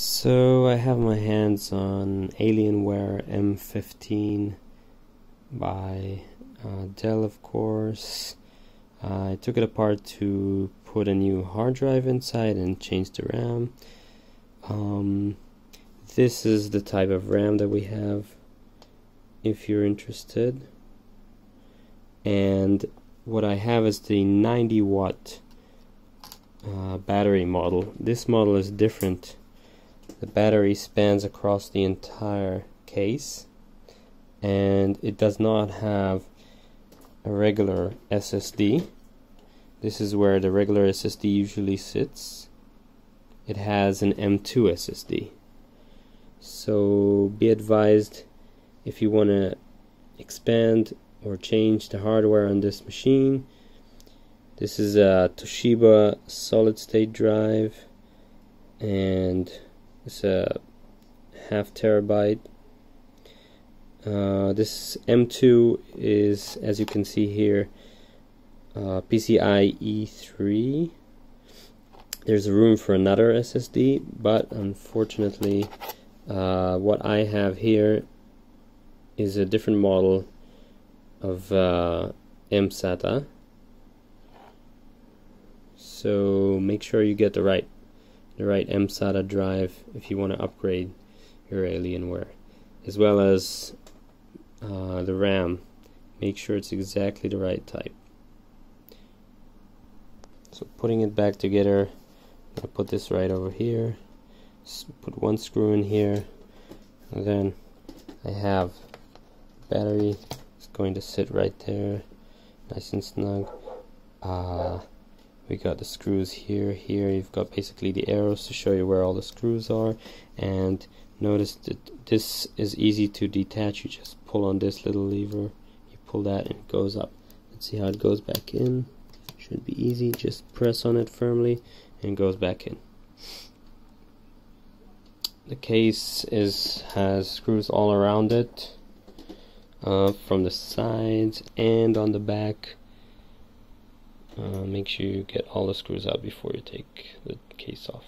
So I have my hands on Alienware M15 by uh, Dell of course. Uh, I took it apart to put a new hard drive inside and change the RAM. Um, this is the type of RAM that we have if you're interested. And what I have is the 90 watt uh, battery model. This model is different the battery spans across the entire case and it does not have a regular SSD. This is where the regular SSD usually sits. It has an M2 SSD. So be advised if you want to expand or change the hardware on this machine. This is a Toshiba solid state drive and it's a half terabyte. Uh, this M2 is, as you can see here, uh, PCIe 3. There's room for another SSD, but unfortunately, uh, what I have here is a different model of uh, mSATA. So make sure you get the right the right mSATA drive if you want to upgrade your Alienware, as well as uh, the RAM. Make sure it's exactly the right type. So putting it back together, to put this right over here. put one screw in here, and then I have battery. It's going to sit right there, nice and snug. Uh, we got the screws here here you've got basically the arrows to show you where all the screws are and notice that this is easy to detach you just pull on this little lever you pull that and it goes up. Let's see how it goes back in. Should be easy just press on it firmly and goes back in. The case is has screws all around it uh, from the sides and on the back uh, make sure you get all the screws out before you take the case off.